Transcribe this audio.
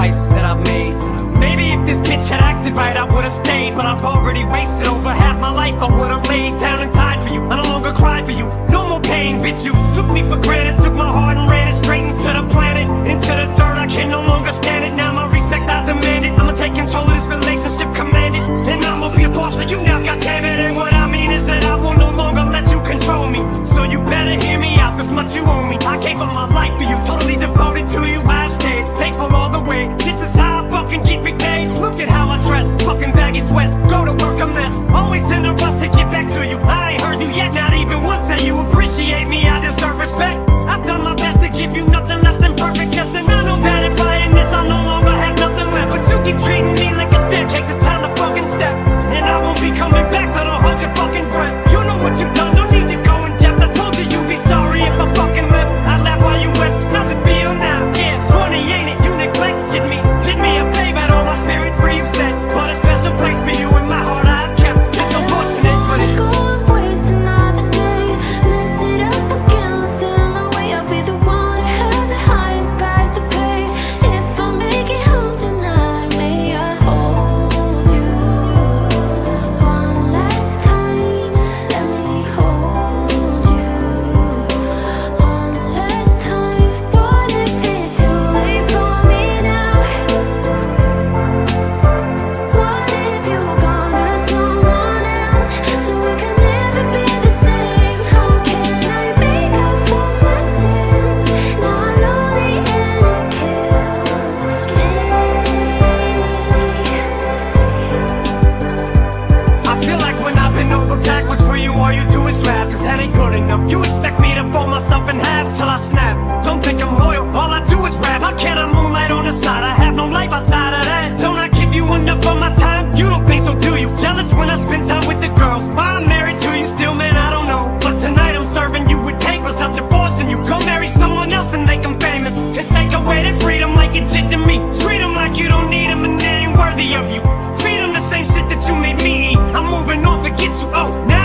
sacrifices that I've made. Maybe if this bitch had acted right, I would've stayed But I've already wasted over half my life I would've laid down and died for you. I no longer cried for you, no more pain, bitch You. Took me for granted, took my heart and ran it straight into the planet. Into the dirt, I can no longer stand it. Now my respect, I demand it. I'ma take control of this relationship, command it. And I'ma be a boss to you now, goddammit. And what I mean is that I will no longer let you control me. So you better hear me out, this much you owe me. I gave up my life for you, totally devoted to you at how I dress. Fucking baggy sweats, go to work a mess. Always in a rush to get back to you. I ain't heard you yet, not even once. Say you appreciate me, I deserve respect. I've done my best to give you nothing less than perfect. Guess I know that if I end this I'll no longer have nothing left. But you keep treating me like a staircase, it's worthy of you. Feed them the same shit that you made me eat. I'm moving on, forget you. Oh, now.